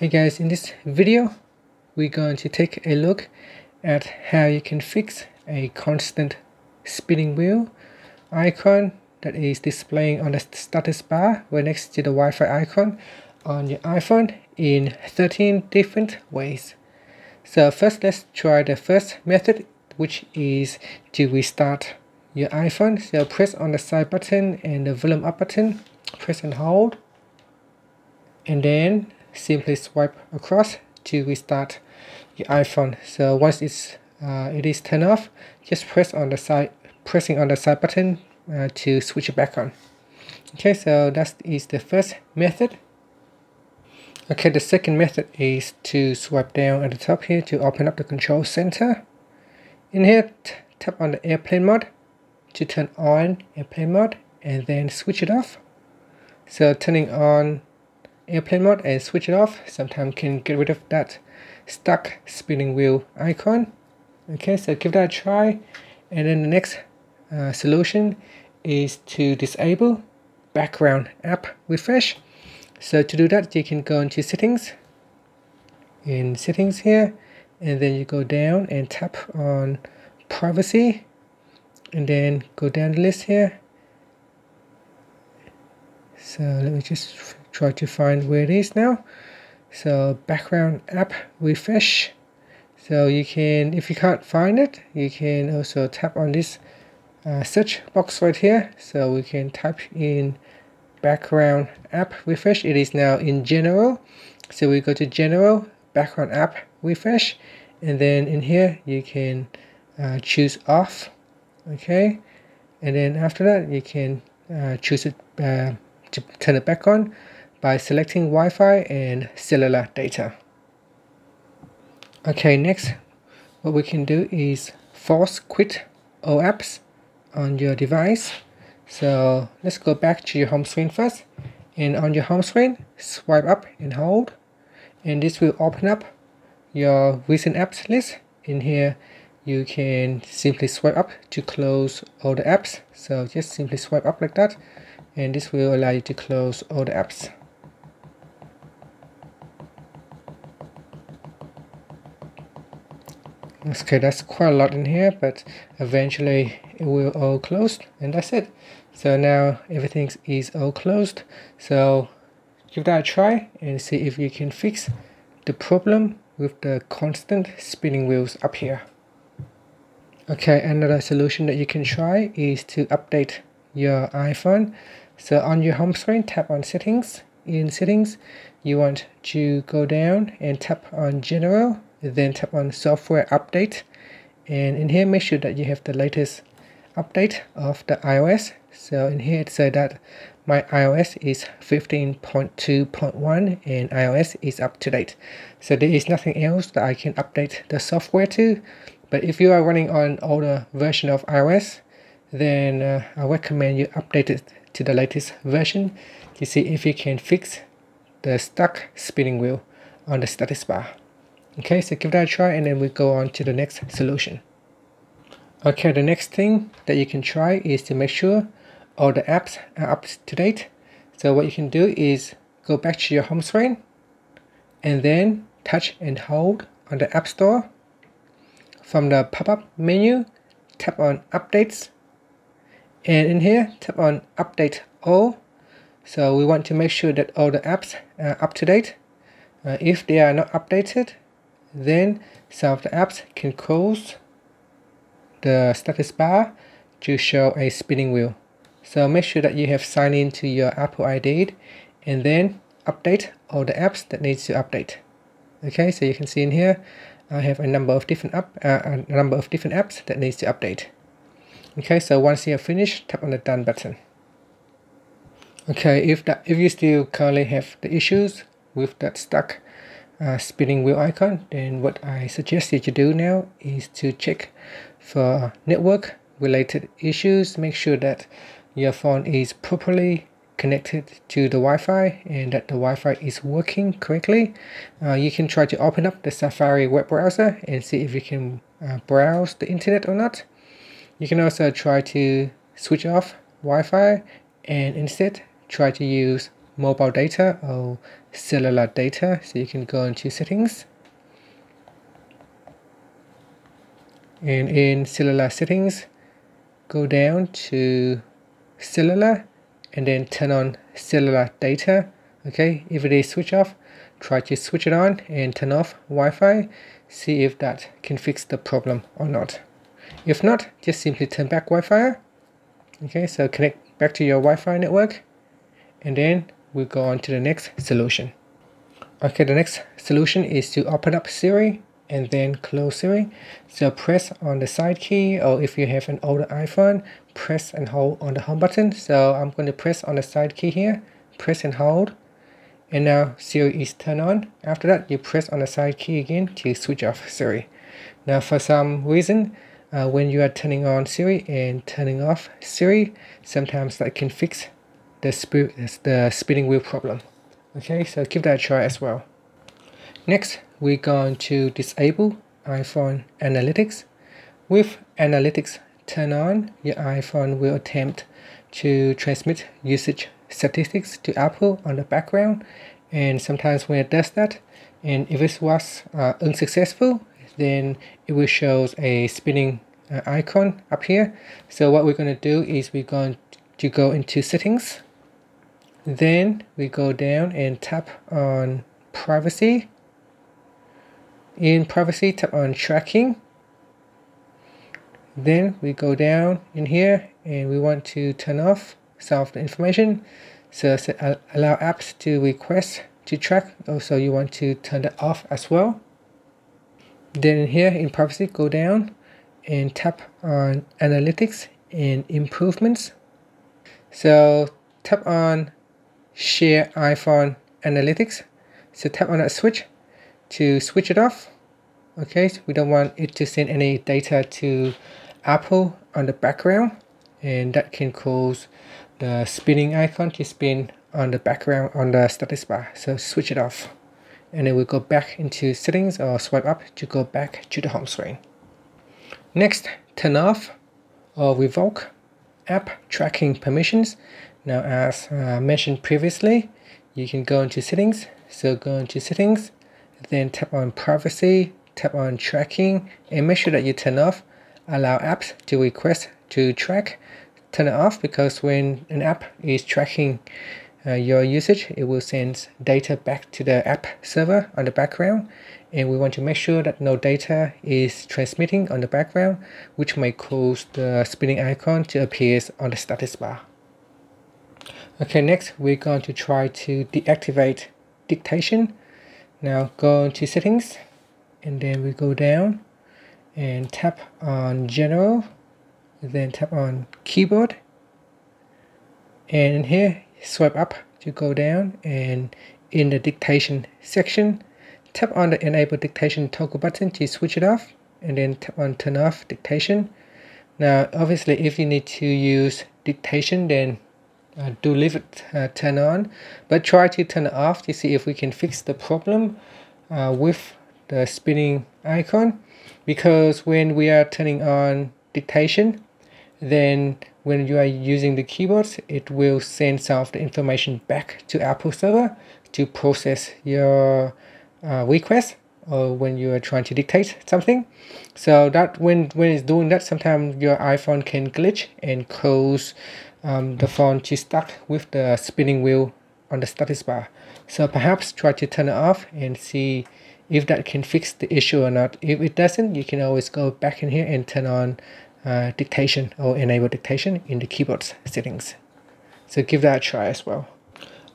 Hey guys, in this video, we're going to take a look at how you can fix a constant spinning wheel icon that is displaying on the status bar right next to the Wi-Fi icon on your iPhone in 13 different ways. So first let's try the first method which is to restart your iPhone. So press on the side button and the volume up button, press and hold and then simply swipe across to restart your iPhone. So once it's uh, it is turned off, just press on the side, pressing on the side button uh, to switch it back on. Okay, so that is the first method. Okay, the second method is to swipe down at the top here to open up the control center. In here, tap on the airplane mode to turn on airplane mode and then switch it off. So turning on airplane mode and switch it off. Sometimes can get rid of that stuck spinning wheel icon. Okay so give that a try. And then the next uh, solution is to disable background app refresh. So to do that you can go into settings. In settings here and then you go down and tap on privacy. And then go down the list here. So let me just try to find where it is now. So background app refresh. So you can if you can't find it you can also tap on this uh, search box right here. So we can type in background app refresh. It is now in general. So we go to general background app refresh. And then in here you can uh, choose off. Okay? And then after that you can uh, choose it uh, to turn it back on by selecting Wi-Fi and cellular data. Okay, next what we can do is force quit all apps on your device. So let's go back to your home screen first. And on your home screen, swipe up and hold. And this will open up your recent apps list. In here, you can simply swipe up to close all the apps. So just simply swipe up like that. And this will allow you to close all the apps. Okay that's quite a lot in here but eventually it will all close and that's it. So now everything is all closed. So give that a try and see if you can fix the problem with the constant spinning wheels up here. Okay another solution that you can try is to update your iphone. So on your home screen tap on settings. In settings you want to go down and tap on general then tap on software update. And in here make sure that you have the latest update of the iOS. So in here it said that my iOS is 15.2.1 and iOS is up to date. So there is nothing else that I can update the software to. But if you are running on older version of iOS then uh, I recommend you update it to the latest version to see if you can fix the stuck spinning wheel on the status bar okay so give that a try and then we go on to the next solution. Okay the next thing that you can try is to make sure all the apps are up to date. So what you can do is go back to your home screen and then touch and hold on the app store. From the pop-up menu tap on updates. And in here tap on update all. So we want to make sure that all the apps are up to date. Uh, if they are not updated then some of the apps can close the status bar to show a spinning wheel. So make sure that you have signed in to your Apple ID and then update all the apps that needs to update. Okay, so you can see in here, I have a number of different app, uh, a number of different apps that needs to update. Okay, so once you have finished, tap on the done button. Okay, if that if you still currently have the issues with that stuck uh, spinning wheel icon then what I suggest you to do now is to check for network related issues. Make sure that your phone is properly connected to the Wi-Fi and that the Wi-Fi is working correctly. Uh, you can try to open up the Safari web browser and see if you can uh, browse the internet or not. You can also try to switch off Wi-Fi and instead try to use mobile data. Or cellular data so you can go into settings. And in cellular settings go down to cellular and then turn on cellular data. Okay if it is switch off try to switch it on and turn off Wi-Fi see if that can fix the problem or not. If not just simply turn back Wi-Fi. Okay so connect back to your Wi-Fi network. And then we'll go on to the next solution okay the next solution is to open up Siri and then close Siri. So press on the side key or if you have an older iPhone, press and hold on the home button. So I'm going to press on the side key here, press and hold. And now Siri is turned on. After that, you press on the side key again to switch off Siri. Now for some reason, uh, when you are turning on Siri and turning off Siri, sometimes that can fix the, sp the spinning wheel problem. Okay, so give that a try as well. Next, we're going to disable iPhone Analytics. With Analytics turned on, your iPhone will attempt to transmit usage statistics to Apple on the background and sometimes when it does that and if it was uh, unsuccessful then it will show a spinning uh, icon up here so what we're going to do is we're going to go into settings then we go down and tap on privacy. In privacy tap on tracking. Then we go down in here and we want to turn off the information. So allow apps to request to track. Also you want to turn that off as well. Then here in privacy go down and tap on analytics and improvements. So tap on share iphone analytics. So tap on that switch to switch it off. Okay so we don't want it to send any data to Apple on the background and that can cause the spinning icon to spin on the background on the status bar. So switch it off and then we'll go back into settings or swipe up to go back to the home screen. Next turn off or revoke app tracking permissions now as uh, mentioned previously you can go into settings so go into settings then tap on privacy, tap on tracking and make sure that you turn off allow apps to request to track. Turn it off because when an app is tracking uh, your usage, it will send data back to the app server on the background. And we want to make sure that no data is transmitting on the background, which may cause the spinning icon to appear on the status bar. Okay, next we're going to try to deactivate dictation. Now go to settings and then we go down and tap on general then tap on keyboard. And here swipe up to go down and in the dictation section tap on the enable dictation toggle button to switch it off and then tap on turn off dictation. Now obviously if you need to use dictation then uh, do leave it uh, turn on but try to turn it off to see if we can fix the problem uh, with the spinning icon because when we are turning on dictation then when you are using the keyboards it will send some of the information back to Apple server to process your uh, request or when you are trying to dictate something. So that when when it's doing that sometimes your iPhone can glitch and cause um, the phone to stuck with the spinning wheel on the status bar. So perhaps try to turn it off and see if that can fix the issue or not. If it doesn't, you can always go back in here and turn on uh, dictation or enable dictation in the keyboard settings. So give that a try as well.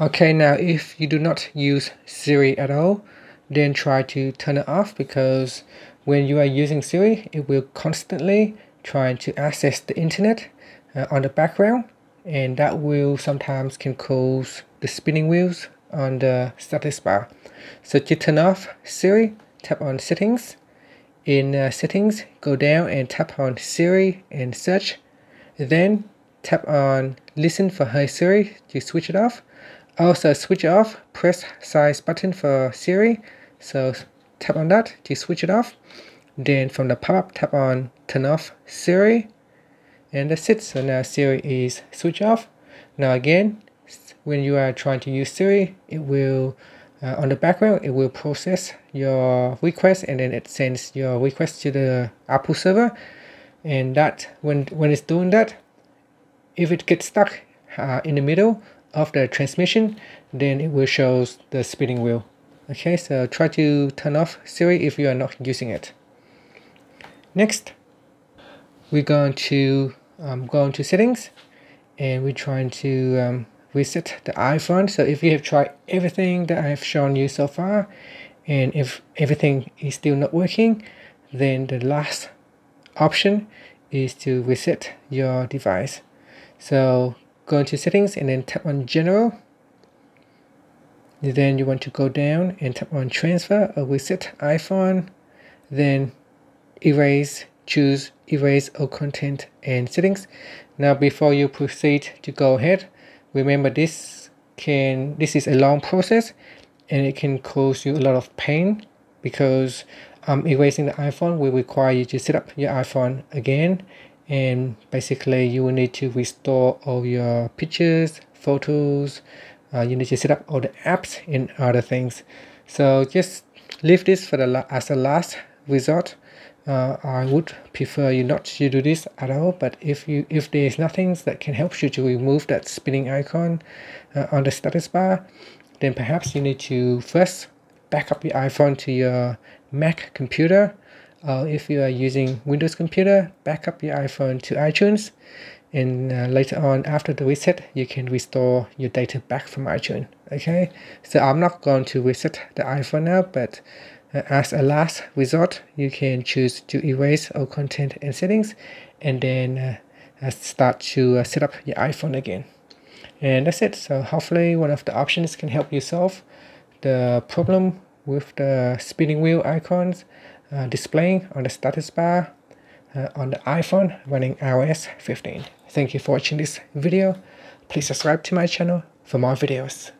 Okay, now if you do not use Siri at all, then try to turn it off because when you are using Siri, it will constantly try to access the internet uh, on the background and that will sometimes can cause the spinning wheels on the status bar. So to turn off Siri, tap on settings. In uh, settings, go down and tap on Siri and search. Then tap on listen for Hey Siri to switch it off. Also switch it off, press size button for Siri. So tap on that to switch it off. Then from the pop-up, tap on turn off Siri and that's it. So now Siri is switch off. Now again when you are trying to use Siri, it will uh, on the background it will process your request and then it sends your request to the Apple server. And that when when it's doing that if it gets stuck uh, in the middle of the transmission then it will show the spinning wheel. Okay so try to turn off Siri if you are not using it. Next we're going to um, go into settings and we're trying to um, reset the iPhone. So if you have tried everything that I have shown you so far and if everything is still not working then the last option is to reset your device. So go into settings and then tap on general. Then you want to go down and tap on transfer or reset iPhone. Then erase choose erase all content and settings. Now before you proceed to go ahead remember this can this is a long process and it can cause you a lot of pain because um, erasing the iPhone will require you to set up your iPhone again and basically you will need to restore all your pictures photos uh, you need to set up all the apps and other things. So just leave this for the as a last resort uh, I would prefer you not to do this at all but if you if there is nothing that can help you to remove that spinning icon uh, on the status bar then perhaps you need to first back up your iPhone to your Mac computer or if you are using Windows computer back up your iPhone to iTunes and uh, later on after the reset you can restore your data back from iTunes okay? So I'm not going to reset the iPhone now but uh, as a last resort you can choose to erase all content and settings and then uh, uh start to uh, set up your iPhone again and that's it so hopefully one of the options can help you solve the problem with the spinning wheel icons uh, displaying on the status bar uh, on the iPhone running iOS 15. Thank you for watching this video. Please subscribe to my channel for more videos.